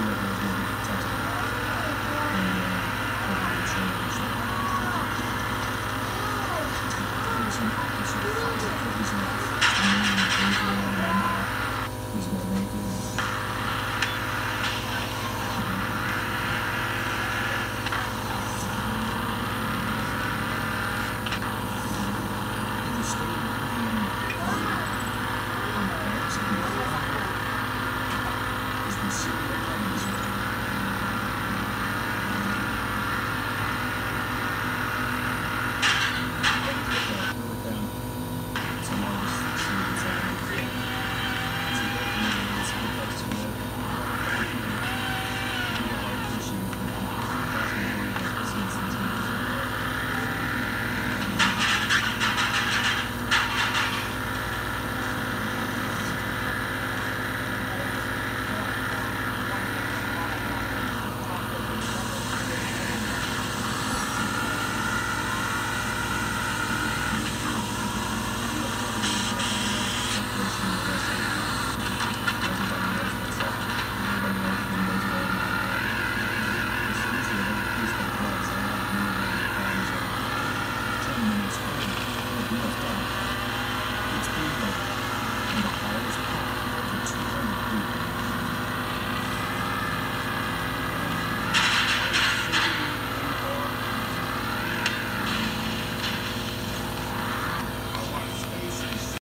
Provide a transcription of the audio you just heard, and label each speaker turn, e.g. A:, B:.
A: see